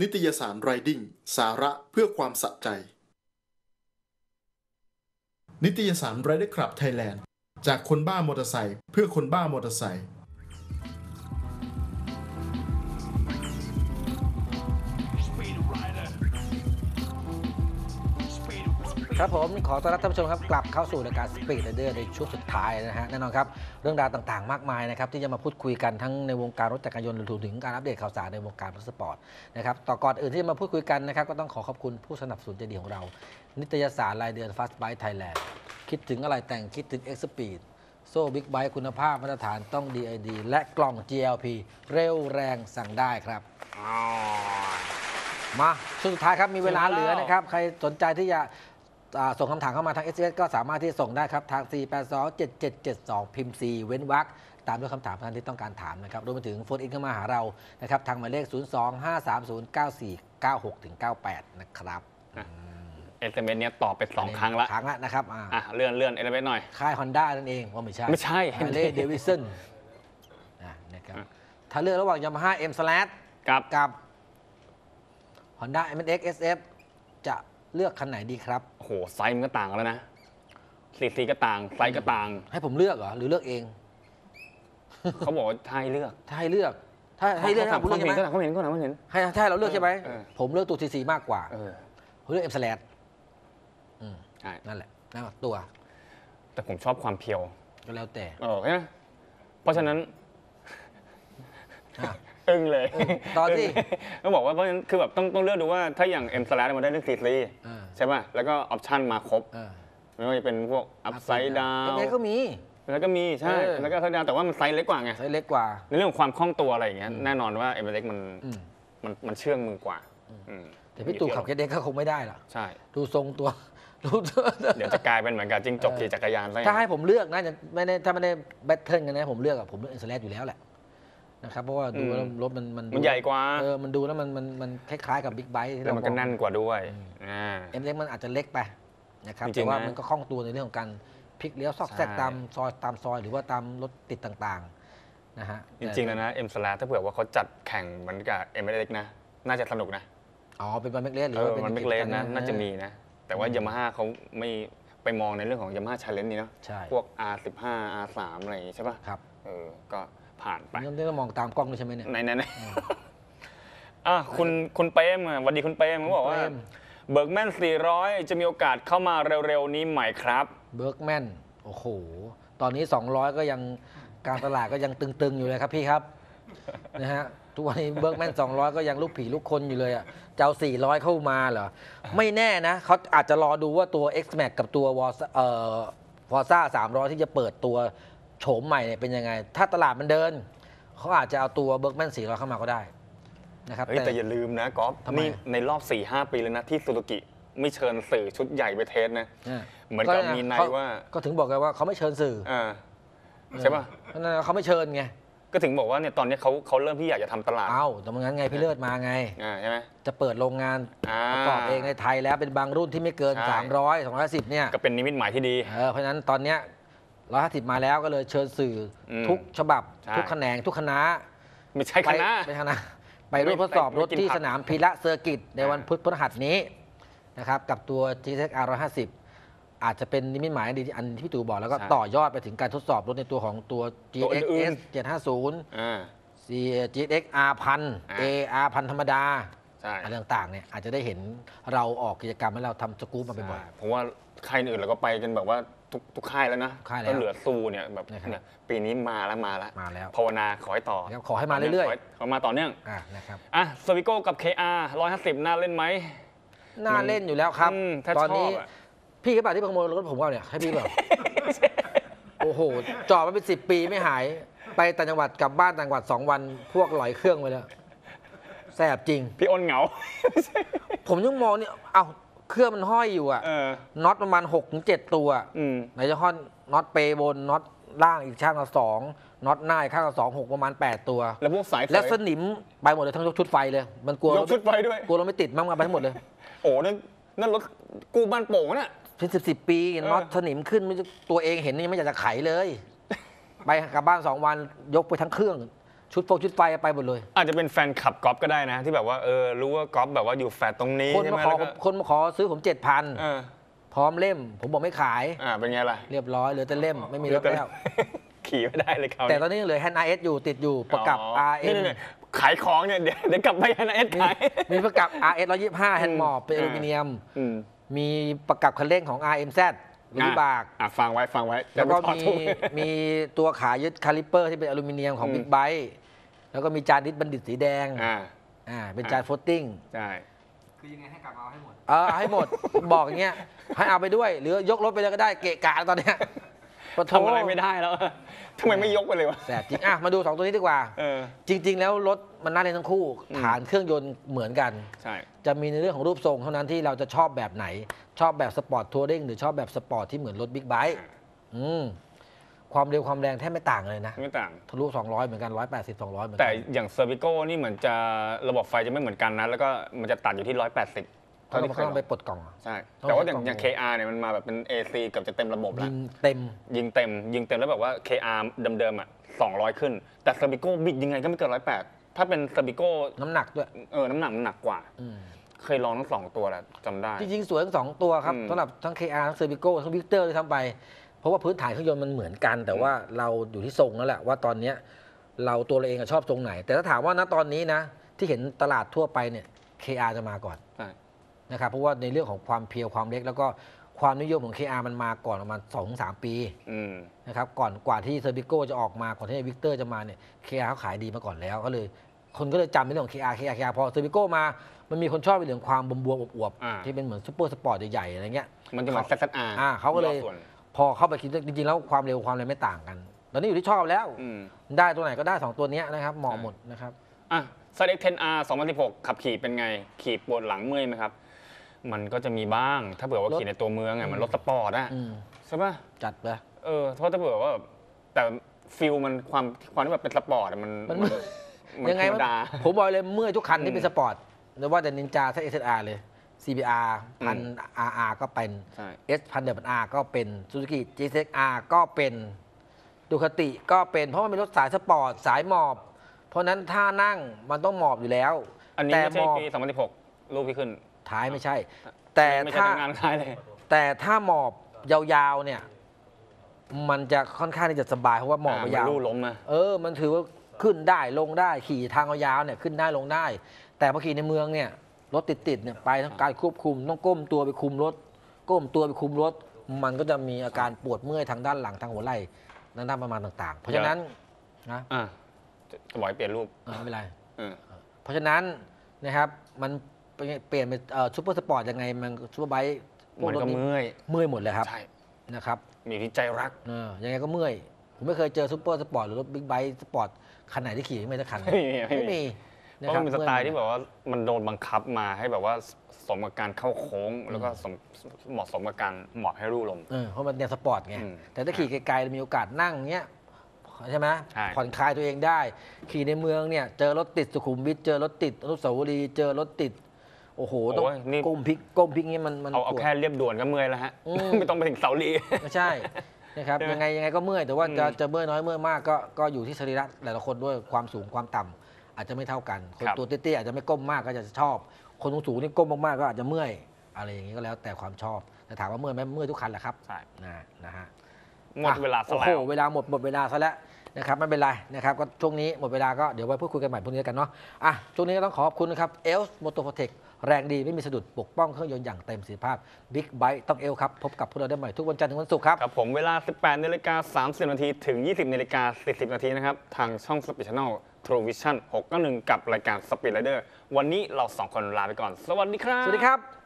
นิตยสาร Riding สาระเพื่อความสะใจ นิตยสาร Rider Club Thailand จากคนบ้ามอเตอร์ไซค์เพื่อคนบ้ามอเตอร์ไซค์ ครับผมขอต้อนรับท่านผู้ชมครับกลับเข้าสู่รายการ Speed Rider ในช่วงสุดท้ายนะฮะแน่นอนครับเรื่องราวต่างๆ มากมายนะครับที่จะมาพูดคุยกันทั้งในวงการรถจักรยานยนต์รวมถึงการอัปเดตข่าวสารในวงการรถสปอร์ตนะครับต่อก่อนอื่นที่จะมาพูดคุยกันนะครับก็ต้องขอขอบคุณผู้สนับสนุนใจดีของเรา นิตยสารรายเดือน Fast Bike Thailand คิดถึงอะไรแต่งคิดถึง X Speed โซ่บิ๊กไบค์คุณภาพมาตรฐานต้อง DID และกล่อง GLP เร็วแรงสั่งได้ครับมาช่วงสุดท้ายครับมีเวลาเหลือนะครับใครสนใจที่จะอ่า ส่งคำถามเข้ามาทาง s อ s ก็สามารถที่จะส่งได้ครับ ทาง 4 8 2 7 7 7 2 พิมพ์4เว้นวรรคตามด้วยคำถามท่านที่ต้องการถามนะครับรวมไปถึง phone in เข้ามาหาเรานะครับทางหมายเลข 0 2 5 3 0 9 4 9 6ถึง98 นะครับ SMS เนี้ยตอบไปสองครั้งละครั้งละนะครับอ่าอะเลื่อนเลื่อน SMS หน่อย ค่าย Honda นั่นเองว่าไม่ใช่ ไม่ใช่ฮาร์เลย์เดวิสันนะครับถ้าเลือกระหว่าง Yamaha M-Slaz กับกับ Honda MSX SF จะ เลือกคันไหนดีครับ โอ้โหไซส์มันก็ต่างกันแล้วนะสีสีก็ต่างไซส์ก็ต่าง ให้ผมเลือกเหรอหรือเลือกเองเขาบอกว่าถ้าให้เลือกถ้าให้เลือก ถ้าให้เลือกให้เขาผมเลือกใช่ไหมเขาเห็นเขาเห็นเขาเห็นให้ถ้าให้เราเลือกใช่ไหมเออ ผมเลือกตัวทีซีมากกว่าเออผมเลือกเอ็มสแลดใช่นั่นแหละนั่นแหละตัวแต่ผมชอบความเพียวก็แล้วแต่เออใช่ไหมเพราะฉะนั้น อะ อึ้งเลยเออต่อสิอึ้งต้องบอกว่าเพราะฉะนั้นคือแบบต้องต้องเลือกดูว่าถ้าอย่าง M slash มันได้เรื่องสีสีเออใช่ป่ะแล้วก็ออปชั่นมาครบเออไม่ว่าจะเป็นพวกอัพไซด์ดาวยังไงก็มี แล้วก็มีใช่ เออ แล้วก็อัพไซด์ดาวแต่ว่ามันไซส์เล็กกว่าไง ไซส์เล็กกว่า ในเรื่องของความคล่องตัวอะไรอย่างเงี้ยแน่นอนว่า M X มันอืม มันมันเชื่องมือกว่าอืมแต่พี่ตู่ขับเคสเด็กก็คงไม่ได้หรอกใช่ ดูทรงตัวดูตัวเดี๋ยวจะกลายเป็นเหมือนกับจิ้งจกเออขี่จักรยานซะอย่งถ้าให้ผมเลือกนะจะไม่ได้ถ้าไม่ได้แบทเทิลกันนะผมเลือกอะผมเลือกเอ็มสแลดอยู่แล้วแหละ นะครับเพราะว่าดูแล้วรถมันมันดูมันใหญ่กว่า เออมันดูแล้วมันมันมันคล้ายๆกับบิ๊กไบค์ที่แล้วเรามันก็มองแน่นกว่าด้วยอ่า เอ็มเล็กมันอาจจะเล็กไปนะครับจริงๆแต่ว่านะ มันก็คล่องตัวในเรื่องของการพลิกเลี้ยวซอกแซกใช่ตามซอยตามซอยหรือว่าตามรถติดต่างๆนะฮะจริงๆแล้วนะ M slash ถ้าเผื่อว่าเขาจัดแข่งเหมือนกับ M X นะ น่าจะสนุกนะอ๋อเป็นวันเมกเลสหรืเอออว่าเป็นมันไม่เล็กนะกิจกรรน่าจะมีนะ แต่ว่ายามาฮ่าเขาไม่ไปมองในเรื่องของยามาฮ่าชาเลนจ์นี่เนาะใช่พวก R15 R3 อะไรอย่างงี้ใช่ป่ะครับ เออก็ ผ่านไปนี่ต้องมองตามกล้องด้วยใช่ไหมเนี่ยไหนไหนไหนอะคุณคุณเปรมอะสวัสดีคุณเปรมเขาบอกว่าเปรม Burgman 400 จะมีโอกาสเข้ามาเร็วๆนี้ไหมครับ Burgman โอ้โห ตอนนี้ 200 ก็ยังการตลาดก็ยังตึงๆอยู่เลยครับพี่ครับนะฮะทุกวันนี้ Burgman 200 ก็ยังลูกผีลูกคนอยู่เลยอะจะเอา400 เข้ามาเหรอ ไม่แน่นะเขาอาจจะรอดูว่าตัว X Max กับตัววอร์เอ่อ Forza 300 ที่จะเปิดตัว โฉมใหม่เนี่ยเป็นยังไง ถ้าตลาดมันเดิน เขาอาจจะเอาตัว Burgman 400เข้ามาก็ได้นะครับเฮ้ยแต่อย่าลืมนะก๊อฟทำไม นี่ในรอบ4-5ปีเลยนะที่ซูซูกิไม่เชิญสื่อชุดใหญ่ไป test นะอะเหมือนกับก็มีในเขาว่าก็ถึงบอกไงว่าเขาไม่เชิญสื่ออ่าใช่ป่ะ เพราะฉะนั้นเขาไม่เชิญไงก็ถึงบอกว่าเนี่ยตอนนี้เขาเขาเริ่มที่อยากจะทำตลาดเอ้าแต่มันงั้นไงพี่เลิศมาไง อ่าใช่ไหมจะเปิดโรงงานอ่า ประกอบเองในไทยแล้วเป็นบางรุ่นที่ไม่เกิน ใช่ 300 210เนี่ยก็เป็นนิมิตหมายที่ดี เออเพราะฉะนั้นตอนเนี้ย 150มาแล้วก็เลยเชิญสื่ออมทุกฉบับ ใช่ ทุกแขนงทุกคณะไม่ใช่คณะ ไปไปคณะไปร่วมทดสอบไม่รถไม่กินที่ผักสนามพีระเซอร์กิตในวันอ่า พุธพฤหัสนี้นะครับกับตัว GTX R150 อาจจะเป็นนิมิตหมายอันดีอันที่พี่ตู่บอกแล้วก็ต่อยอดไปถึงการทดสอบรถในตัวของตัว GX S 750 อ่า C GX R พันอ่า A R พันธรรมดา ใช่อะไรต่างๆเนี่ยอาจจะได้เห็นเราออกกิจกรรมให้เราทำสกู๊ปมาบ่อยใช่เพราะว่าค่ายอื่นเราก็ไปกันแบบว่า ทุกทุกค่ายแล้วนะค่ายแล้วก็เหลือซูเนี่ยแบบนะครับ เนี่ยปีนี้มาแล้วมาแล้วมาแล้วภาวนาขอให้ต่อนะครับขอให้มาเรื่อยๆขให้ขอมาต่อเนื่องๆอะนะครับอะสวิโก้กับ KR 150น่าเล่นไหม น่าเล่นอยู่แล้วครับ อืมถ้าตอนนี้ชอบอะ พี่กระบะที่ขโมยรถผมว่าเนี่ยให้พี่เปล่าโอ้โหจอดมาเป็นสิบปีไม่หาย ไปต่างจังหวัดกลับบ้านต่างจังหวัดสองวันพวกหลอยเครื่องไปแล้วแสบจริง พี่อ้นเหงา ผมยังมองเนี่ยเอ้า เครื่องมันห้อยอยู่อะเออ น็อตประมาณ6กถึงเตัวอืม ไหนจะห้อยน็อตเปย์บนน็อตล่างอีกข้างละสองน็อตหน้าอีกข้างละสองหกประมาณ8ตัว แล้วพวกสายเสยและสนิมไปหมดเลยทั้งยกชุดไฟเลย มันกลัวยกชุดไฟด้วย กลัวเราไม่ติดมั่งเอาไปทั้งหมดเลยโอ้นั่นนั่นรถกู้บ้านโป่งน่ะ เป็นสิบสิบปีน็อตสนิมขึ้นไม่ตัวเองเห็นยังไม่อยากจะไขเลย ไปกลับบ้านสองวันยกไปทั้งเครื่อง ชุดโฟชุดไฟไปหมดเลย อาจจะเป็นแฟนคลับกอล์ฟก็ได้นะ ที่แบบว่าเออรู้ว่ากอล์ฟแบบว่าอยู่แฟลตตรงนี้คนใช่ไหมามขอแล้วก็คนมาขอซื้อผมเจ็ดพันเออพร้อมเล่ม ผมบอกไม่ขาย อ่าเป็นไงล่ะเรียบร้อยเหลือแต่เล่มไม่มีรถแล้ว ขี่ไม่ได้เลยเขาวแต่ตอนนี้ยังเหลือแฮนด์ RS อยู่ติดอยู่ประกับ RM นี่ๆขายของเนี่ยเดี๋ยวเดี๋ยวกลับไปนะเอ็ดมีขาย มีประกับ RS 125 แฮนด์หมอบเป็นอลูมิเนียม อืมมีประกับคันเร่งของ RMZ วิบาก อะฟังไว้ฟังไว้แล้วก็เดี๋ยมีไปถอดทุกมีตัวขายึดคาลิปเปอร์ที่เป็นอลูมิเนียมของอืม บิ๊กไบค์ แล้วก็มีจาน disc Bandit สีแดงอ่าอ่าเป็นจาน floating ใช่คือยังไงให้กลับเอาให้หมด เออเอาให้หมด บอกอย่างเงี้ยให้เอาไปด้วย หรือยกรถไปเลยก็ได้เกะกะตอนเนี้ยปโถทำอะไรไม่ได้แล้วทำไมไม่ยกไปเลยวะ แสบจริงอะมาดูสองตัวนี้ดีกว่า เออ จริง ๆ แล้วรถมันน่าเล่นทั้งคู่ อืม ฐานเครื่องยนต์เหมือนกัน ใช่ จะมีในเรื่องของรูปทรงเท่านั้นที่เราจะชอบแบบไหน ชอบแบบ sport touring หรือชอบแบบสปอร์ตที่เหมือนรถบิ๊กไบค์อืม ความเร็วความแรงแทบไม่ต่างเลยนะ ไม่ต่าง ทะลุ 200 เหมือนกัน 180 200 เหมือนแต่กันอย่าง Serpico นี่เหมือนจะระบบไฟจะไม่เหมือนกันนะ แล้วก็มันจะตัดอยู่ที่ 180เพราะเท่าเราที่เคก็ยต้องลไปองปลดกล่องอะใช่ต้องแต่ว่าอย่างใช้กล่องอย่าง KR เนี่ยมันมาแบบเป็น AC เกือบจะเต็มระบบแล้วยิงเต็ม ยิงเต็ม ยิงเต็มแล้วแบบว่า KR เดิมๆอะ200 ขึ้น แต่ Serpico บิดยังไงก็ไม่เกิน108ถ้าเป็น Serpico น้ำหนักด้วย เออ น้ำหนักมันหนักกว่าอืมเคยลองทั้งสองตัวแหละจำได้ จริงๆ สวยทั้งสองตัวครับอืมสำหรับทั้ง KR ทั้ง Cervico ทั้ง Victor เลยทั้งไป เพราะว่าพื้นฐานเครื่องยนต์มันเหมือนกัน แต่ว่าเราอยู่ที่ทรงแล้วแหละว่าตอนเนี้ยเราตัวเราเองอะชอบทรงไหน แต่ถ้าถามว่าณตอนนี้นะ ที่เห็นตลาดทั่วไปเนี่ย KR จะมาก่อนใช่นะครับเพราะว่าในเรื่องของความเพียวความเล็ก แล้วก็ความนิยมของ KR มันมาก่อนประมาณ2 3ปีอืม นะครับก่อนกว่าที่ Cervico จะออกมาก่อนที่ Victor จะมาเนี่ย KR เขาขายดีมาก่อนแล้วก็เลย คนก็เลยจำในเรื่องของ KR KR KR พอ Serpico มา มันมีคนชอบในเรื่องความบวมๆอวบอ่า ๆที่เป็นเหมือน super sport ใหญ่ๆอะไรเงี้ย มันจะเหมือน ZZR อ่าเขาก็เลย ย่อส่วน พอเข้าไปคิดจริงๆแล้วความเร็วความอะไรไม่ต่างกัน ตอนนี้อยู่ที่ชอบแล้ว อืมได้ตัวไหนก็ได้ 2 ตัวเนี้ยนะครับเหมาะใช่หมดนะครับ อะ z x 10 r 2016 ขับขี่เป็นไง ขี่ปวดหลังเมื่อยไหมครับ มันก็จะมีบ้าง ถ้าเผื่อว่ารถ ขี่ในตัวเมืองไงมันรถสปอร์ตอะอืมใช่ป่ะ จัดไป เออเพราะถ้าเผื่อว่าแบบแต่ฟิลมันความความที่แบบเป็นสปอร์ตอะมันมันมันยังไงธรรวะมดา ผมบอกเลยเมื่อยทุกคันอืที่มเป็นสปอร์ตไม่ว่าแต่นินจาถ้า SR เลย CBR พัน RR ก็เป็น ใช่ S พันเดบ R ก็เป็น Suzuki GSX-R ก็เป็นดูคติก็เป็นเพราะมันเป็นรถสายสปอร์ต สายหมอบ เพราะฉะนั้นถ้านั่งมันต้องหมอบอยู่แล้ว อันนี้แต่ไม่หมใช่อบปี 2016 รูปที่ขึ้น ท้ายไม่ใช่ แต่ไม่ใช่ถ้า ทำงานท้ายเลย แต่ถ้าหมอบยาวๆเนี่ย มันจะค่อนข้างที่จะสบายเพราะว่าหมอบอ่ยาวรูล้มนะ เออ มันถือว่าขึ้นได้ลงได้ขี่ทางยาวๆเนี่ยขึ้นได้ลงได้ แต่พอขี่ในเมืองเนี่ย รถติดๆเนี่ยไปทั้งการควบคุมต้องก้มตัวไปคุมรถ ก้มตัวไปคุมรถ มันก็จะมีอาการปวดเมื่อยทางด้านหลังทางหัวไหล่ทางด้านประมาณต่างๆ เพราะฉะนั้นนะอะจะจะบอกให้เปลี่ยนรูปเออไม่เป็นไรเออเพราะฉะนั้นนะครับมันเปลี่ยนเป็น super sport ยังไงมัน superbike พวกมันรถก็นี้เมื่อยเมื่อยหมดเลยครับใช่นะครับมีที่ใจรักเออยังไงก็เมื่อยผมไม่เคยเจอ super sport หรือรถบิ๊กไบค์สปอร์ตคันไหนที่ขี่ไม่เมื่อยสักคันไม่มีไม่มี ไม่มีเพราะมันเป็นสไตล์ที่เมื่อยหมดแบบว่ามันโดนบังคับมาให้แบบว่าสมกับการเข้าโค้ง แล้วก็สมเหมาะสมกับการเหมาะให้ลู่ลม เออเพราะมันเนี่ยสปอร์ตไง อืมแต่ถ้าขี่ไกลๆเรามีโอกาสนั่งเงี้ยใช่ไหมใช่ ผ่อนคลายตัวเองได้ ขี่ในเมืองเนี่ยเจอรถติดสุขุมวิทเจอรถติดอนุสาวรีย์เจอรถติด โอ้โหต้องโอ้ยนี่ก้มพลิกก้มพลิกงี้มันมันเอาเอาปวด แค่เรียบด่วนก็เมื่อยแล้วฮะ อืม ไม่ต้องไปถึงเสาลี ไม่ใช่ นะครับใช่ไหมยังไงยังไงก็เมื่อยแต่ว่าจะอืมจะเมื่อยน้อยเมื่อยมากก็ก็อยู่ที่สรีระแต่ละคนด้วยความสูงความต่ำ อาจจะไม่เท่ากัน คนครับ ตัวเตี้ยๆอาจจะไม่ก้มมากก็จะชอบ คนสูงๆนี่ก้มมากๆก็อาจจะเมื่อย อะไรอย่างนี้ก็แล้วแต่ความชอบ แต่ถามว่าเมื่อยไหมเมื่อยทุกคันแหละครับใช่นะนะฮะ หมดเวลาซะโอ้โหเวลาหมดหมดเวลาซะแล้วนะครับไม่เป็นไรนะครับก็ช่วงนี้หมดเวลาก็เดี๋ยวไว้พูดคุยกันใหม่พรุ่งนี้แล้วกันเนาะอะช่วงนี้ก็ต้องขอบคุณนะครับ ELF Moto โปรเทคแรงดีไม่มีสะดุดปกป้องเครื่องยนต์อย่างเต็มประสิทธิภาพบิ๊กไบค์ต้องเอลครับ พบกับพวกเราได้ใหม่ทุกวันจันทร์ถึงวันศุกร์ครับ ครับผมเวลา 18นาฬิกา30 นาทีถึง 20นาฬิกา40 นาทีนะครับ ทางช่อง Speed Channel True Vision 691 กับรายการ Speed Rider วันนี้เราสองคนลาไปก่อน สวัสดีครับ สวัสดีครับ